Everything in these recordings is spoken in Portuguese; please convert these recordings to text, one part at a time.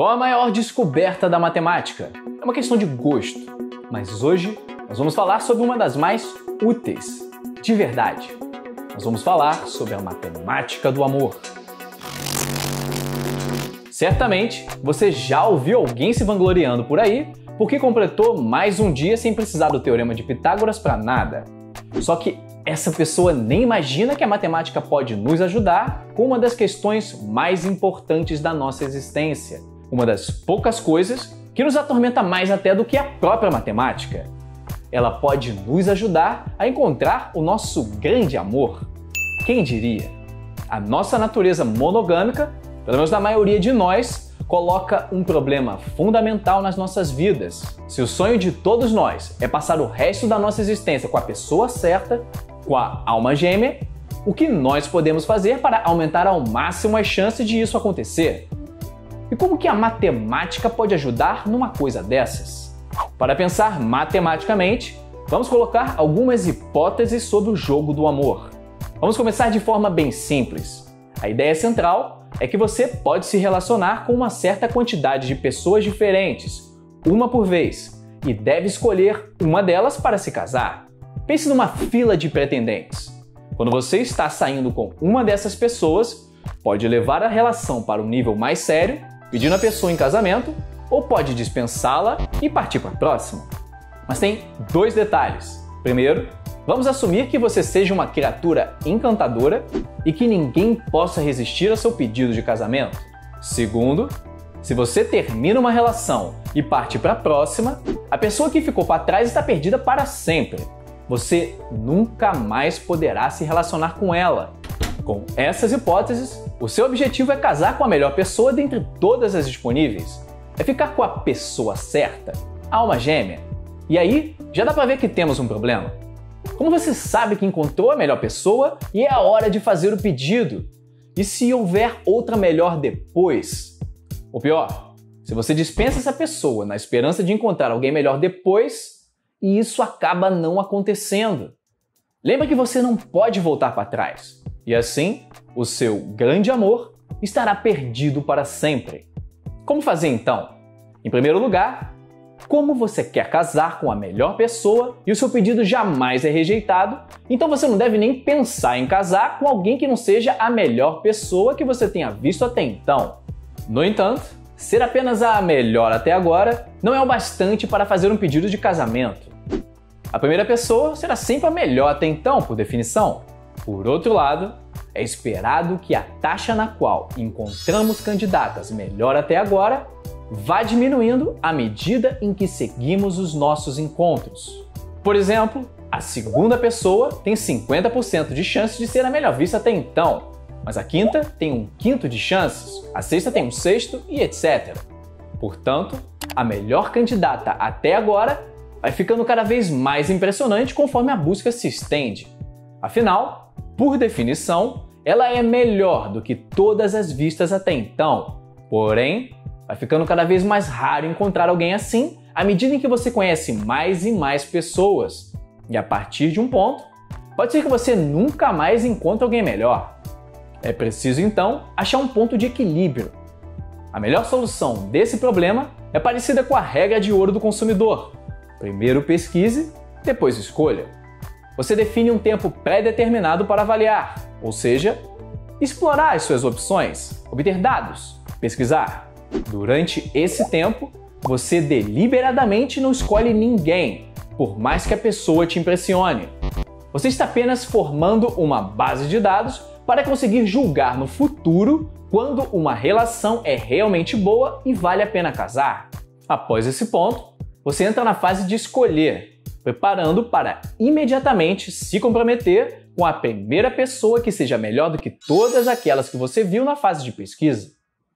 Qual a maior descoberta da matemática? É uma questão de gosto, mas hoje nós vamos falar sobre uma das mais úteis, de verdade. Nós vamos falar sobre a matemática do amor. Certamente você já ouviu alguém se vangloriando por aí porque completou mais um dia sem precisar do teorema de Pitágoras para nada. Só que essa pessoa nem imagina que a matemática pode nos ajudar com uma das questões mais importantes da nossa existência, uma das poucas coisas que nos atormenta mais até do que a própria matemática. Ela pode nos ajudar a encontrar o nosso grande amor. Quem diria? A nossa natureza monogâmica, pelo menos na maioria de nós, coloca um problema fundamental nas nossas vidas. Se o sonho de todos nós é passar o resto da nossa existência com a pessoa certa, com a alma gêmea, o que nós podemos fazer para aumentar ao máximo as chances de isso acontecer? E como que a matemática pode ajudar numa coisa dessas? Para pensar matematicamente, vamos colocar algumas hipóteses sobre o jogo do amor. Vamos começar de forma bem simples. A ideia central é que você pode se relacionar com uma certa quantidade de pessoas diferentes, uma por vez, e deve escolher uma delas para se casar. Pense numa fila de pretendentes. Quando você está saindo com uma dessas pessoas, pode levar a relação para um nível mais sério pedindo a pessoa em casamento ou pode dispensá-la e partir para a próxima. Mas tem dois detalhes. Primeiro, vamos assumir que você seja uma criatura encantadora e que ninguém possa resistir ao seu pedido de casamento. Segundo, se você termina uma relação e parte para a próxima, a pessoa que ficou para trás está perdida para sempre. Você nunca mais poderá se relacionar com ela. Com essas hipóteses, o seu objetivo é casar com a melhor pessoa dentre todas as disponíveis. É ficar com a pessoa certa, a alma gêmea. E aí, já dá para ver que temos um problema. Como você sabe que encontrou a melhor pessoa e é a hora de fazer o pedido? E se houver outra melhor depois? Ou pior, se você dispensa essa pessoa na esperança de encontrar alguém melhor depois e isso acaba não acontecendo. Lembra que você não pode voltar para trás. E assim, o seu grande amor estará perdido para sempre. Como fazer então? Em primeiro lugar, como você quer casar com a melhor pessoa e o seu pedido jamais é rejeitado, então você não deve nem pensar em casar com alguém que não seja a melhor pessoa que você tenha visto até então. No entanto, ser apenas a melhor até agora não é o bastante para fazer um pedido de casamento. A primeira pessoa será sempre a melhor até então, por definição. Por outro lado, é esperado que a taxa na qual encontramos candidatas melhor até agora vá diminuindo à medida em que seguimos os nossos encontros. Por exemplo, a segunda pessoa tem 50% de chance de ser a melhor vista até então, mas a quinta tem um quinto de chances, a sexta tem um sexto e etc. Portanto, a melhor candidata até agora vai ficando cada vez mais impressionante conforme a busca se estende. Afinal, por definição, ela é melhor do que todas as vistas até então. Porém, vai ficando cada vez mais raro encontrar alguém assim à medida em que você conhece mais e mais pessoas. E a partir de um ponto, pode ser que você nunca mais encontre alguém melhor. É preciso então achar um ponto de equilíbrio. A melhor solução desse problema é parecida com a regra de ouro do consumidor. Primeiro pesquise, depois escolha você define um tempo pré-determinado para avaliar, ou seja, explorar as suas opções, obter dados, pesquisar. Durante esse tempo, você deliberadamente não escolhe ninguém, por mais que a pessoa te impressione. Você está apenas formando uma base de dados para conseguir julgar no futuro quando uma relação é realmente boa e vale a pena casar. Após esse ponto, você entra na fase de escolher preparando para imediatamente se comprometer com a primeira pessoa que seja melhor do que todas aquelas que você viu na fase de pesquisa.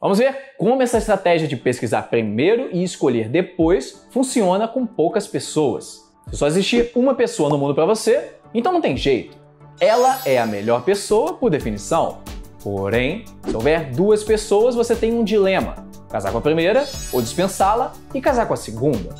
Vamos ver como essa estratégia de pesquisar primeiro e escolher depois funciona com poucas pessoas. Se só existir uma pessoa no mundo para você, então não tem jeito. Ela é a melhor pessoa por definição. Porém, se houver duas pessoas, você tem um dilema: casar com a primeira ou dispensá-la e casar com a segunda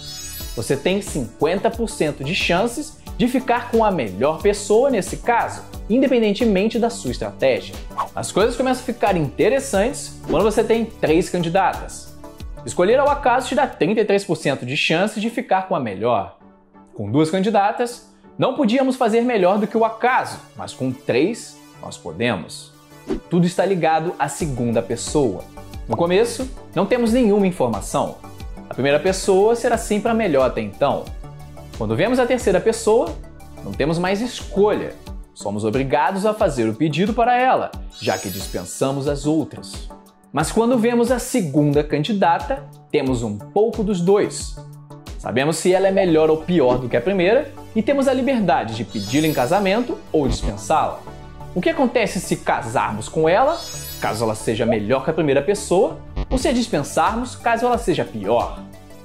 você tem 50% de chances de ficar com a melhor pessoa nesse caso, independentemente da sua estratégia. As coisas começam a ficar interessantes quando você tem três candidatas. Escolher ao acaso te dá 33% de chance de ficar com a melhor. Com duas candidatas, não podíamos fazer melhor do que o acaso, mas com três, nós podemos. Tudo está ligado à segunda pessoa. No começo, não temos nenhuma informação. Primeira pessoa será sempre a melhor até então. Quando vemos a terceira pessoa, não temos mais escolha. Somos obrigados a fazer o pedido para ela, já que dispensamos as outras. Mas quando vemos a segunda candidata, temos um pouco dos dois. Sabemos se ela é melhor ou pior do que a primeira e temos a liberdade de pedi-la em casamento ou dispensá-la. O que acontece se casarmos com ela, caso ela seja melhor que a primeira pessoa, ou se a dispensarmos, caso ela seja pior?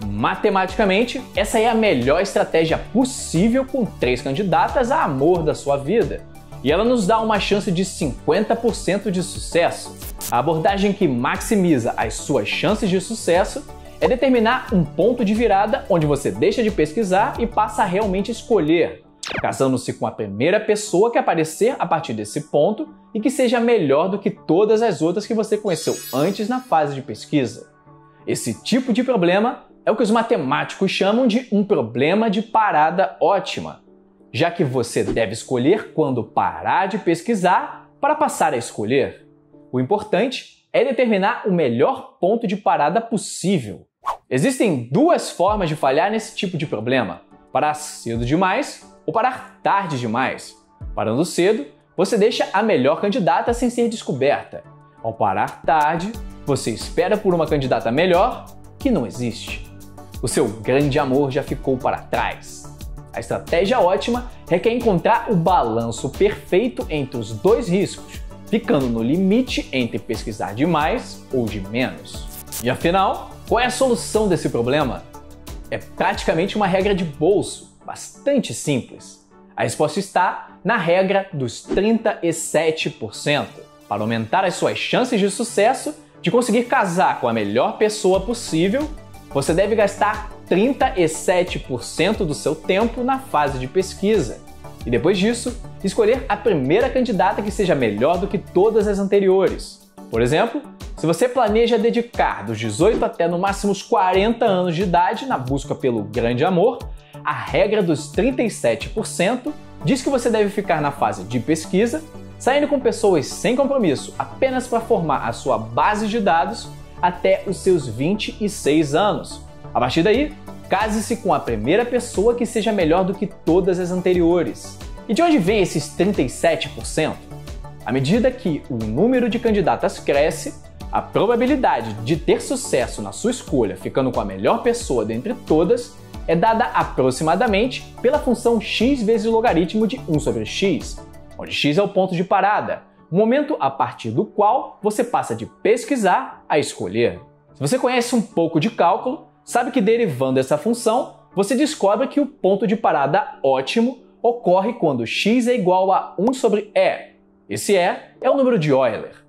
Matematicamente, essa é a melhor estratégia possível com três candidatas a amor da sua vida. E ela nos dá uma chance de 50% de sucesso. A abordagem que maximiza as suas chances de sucesso é determinar um ponto de virada onde você deixa de pesquisar e passa a realmente escolher, casando-se com a primeira pessoa que aparecer a partir desse ponto e que seja melhor do que todas as outras que você conheceu antes na fase de pesquisa. Esse tipo de problema é o que os matemáticos chamam de um problema de parada ótima, já que você deve escolher quando parar de pesquisar para passar a escolher. O importante é determinar o melhor ponto de parada possível. Existem duas formas de falhar nesse tipo de problema: parar cedo demais ou parar tarde demais. Parando cedo, você deixa a melhor candidata sem ser descoberta. Ao parar tarde, você espera por uma candidata melhor que não existe. O seu grande amor já ficou para trás. A estratégia ótima requer encontrar o balanço perfeito entre os dois riscos ficando no limite entre pesquisar de mais ou de menos. E afinal, qual é a solução desse problema? É praticamente uma regra de bolso, bastante simples. A resposta está na regra dos 37%. Para aumentar as suas chances de sucesso de conseguir casar com a melhor pessoa possível, você deve gastar 37% do seu tempo na fase de pesquisa e depois disso, escolher a primeira candidata que seja melhor do que todas as anteriores. Por exemplo, se você planeja dedicar dos 18 até no máximo os 40 anos de idade na busca pelo grande amor, a regra dos 37% diz que você deve ficar na fase de pesquisa, saindo com pessoas sem compromisso apenas para formar a sua base de dados até os seus 26 anos. A partir daí, Case-se com a primeira pessoa que seja melhor do que todas as anteriores. E de onde vem esses 37%? À medida que o número de candidatas cresce, a probabilidade de ter sucesso na sua escolha ficando com a melhor pessoa dentre todas é dada aproximadamente pela função x vezes o logaritmo de 1 sobre x, onde x é o ponto de parada, o momento a partir do qual você passa de pesquisar a escolher. Se você conhece um pouco de cálculo, sabe que derivando essa função, você descobre que o ponto de parada ótimo ocorre quando x é igual a 1 sobre e. Esse e é o número de Euler.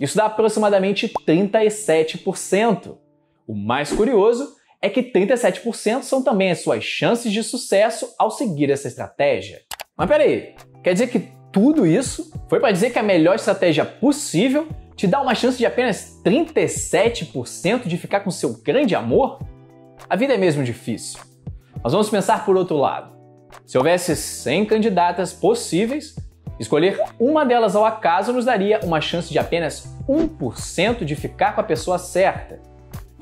Isso dá aproximadamente 37%. O mais curioso é que 37% são também as suas chances de sucesso ao seguir essa estratégia. Mas peraí, quer dizer que tudo isso foi para dizer que a melhor estratégia possível te dá uma chance de apenas 37% de ficar com seu grande amor? A vida é mesmo difícil. Mas vamos pensar por outro lado. Se houvesse 100 candidatas possíveis, escolher uma delas ao acaso nos daria uma chance de apenas 1% de ficar com a pessoa certa.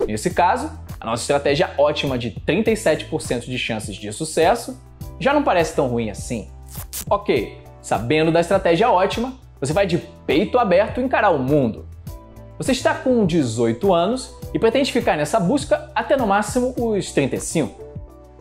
Nesse caso, a nossa estratégia ótima de 37% de chances de sucesso já não parece tão ruim assim. Ok, sabendo da estratégia ótima, você vai de peito aberto encarar o mundo. Você está com 18 anos e pretende ficar nessa busca até no máximo os 35.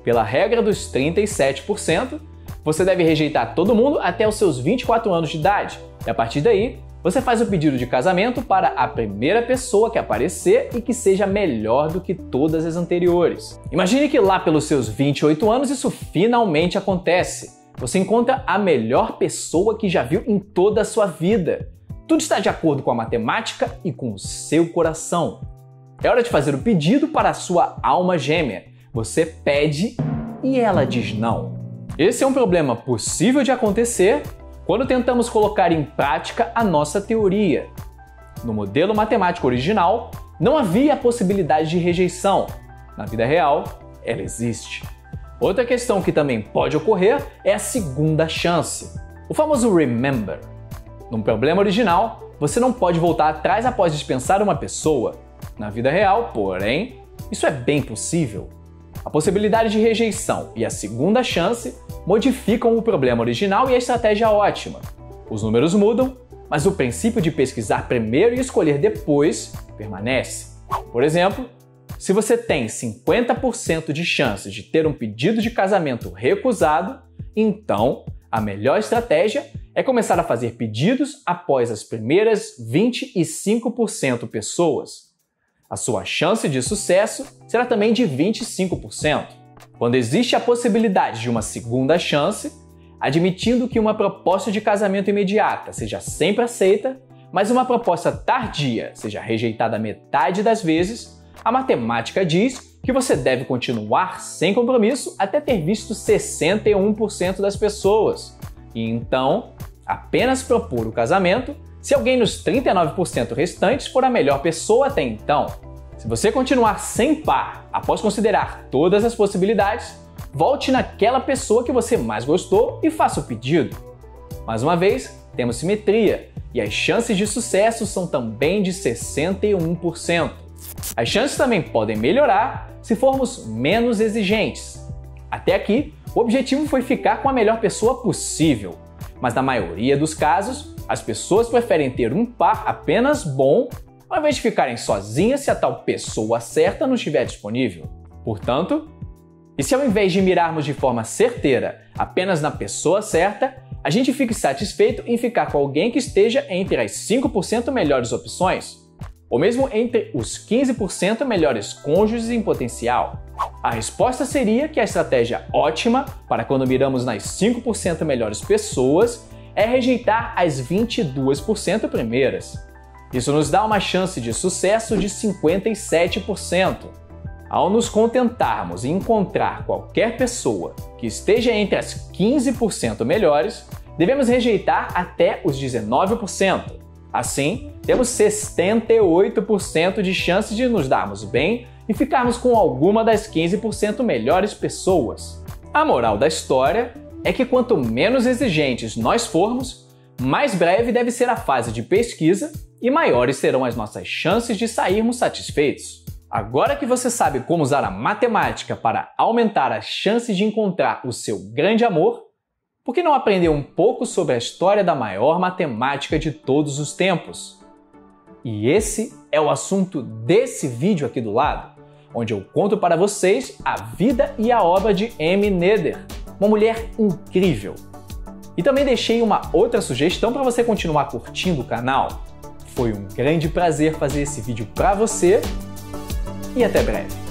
Pela regra dos 37%, você deve rejeitar todo mundo até os seus 24 anos de idade, e a partir daí, você faz o pedido de casamento para a primeira pessoa que aparecer e que seja melhor do que todas as anteriores. Imagine que lá pelos seus 28 anos isso finalmente acontece. Você encontra a melhor pessoa que já viu em toda a sua vida. Tudo está de acordo com a matemática e com o seu coração. É hora de fazer o pedido para a sua alma gêmea. Você pede e ela diz não. Esse é um problema possível de acontecer quando tentamos colocar em prática a nossa teoria. No modelo matemático original, não havia a possibilidade de rejeição. Na vida real, ela existe. Outra questão que também pode ocorrer é a segunda chance, o famoso remember. Num problema original, você não pode voltar atrás após dispensar uma pessoa. Na vida real, porém, isso é bem possível. A possibilidade de rejeição e a segunda chance modificam o problema original e a estratégia ótima. Os números mudam, mas o princípio de pesquisar primeiro e escolher depois permanece. Por exemplo, se você tem 50% de chances de ter um pedido de casamento recusado, então a melhor estratégia é começar a fazer pedidos após as primeiras 25% pessoas. A sua chance de sucesso será também de 25%. Quando existe a possibilidade de uma segunda chance, admitindo que uma proposta de casamento imediata seja sempre aceita, mas uma proposta tardia seja rejeitada metade das vezes, a matemática diz que você deve continuar sem compromisso até ter visto 61% das pessoas. E então, apenas propor o casamento se alguém nos 39% restantes for a melhor pessoa até então. Se você continuar sem par após considerar todas as possibilidades, volte naquela pessoa que você mais gostou e faça o pedido. Mais uma vez, temos simetria e as chances de sucesso são também de 61%. As chances também podem melhorar se formos menos exigentes. Até aqui, o objetivo foi ficar com a melhor pessoa possível, mas na maioria dos casos, as pessoas preferem ter um par apenas bom ao invés de ficarem sozinhas se a tal pessoa certa não estiver disponível. Portanto, e se ao invés de mirarmos de forma certeira apenas na pessoa certa, a gente fique satisfeito em ficar com alguém que esteja entre as 5% melhores opções? Ou mesmo entre os 15% melhores cônjuges em potencial? A resposta seria que a estratégia ótima para quando miramos nas 5% melhores pessoas é rejeitar as 22% primeiras. Isso nos dá uma chance de sucesso de 57%. Ao nos contentarmos em encontrar qualquer pessoa que esteja entre as 15% melhores, devemos rejeitar até os 19%. Assim, temos 78% de chances de nos darmos bem e ficarmos com alguma das 15% melhores pessoas. A moral da história é que quanto menos exigentes nós formos, mais breve deve ser a fase de pesquisa e maiores serão as nossas chances de sairmos satisfeitos. Agora que você sabe como usar a matemática para aumentar as chances de encontrar o seu grande amor, por que não aprender um pouco sobre a história da maior matemática de todos os tempos? E esse é o assunto desse vídeo aqui do lado, onde eu conto para vocês a vida e a obra de Amy Nether, uma mulher incrível. E também deixei uma outra sugestão para você continuar curtindo o canal. Foi um grande prazer fazer esse vídeo para você e até breve.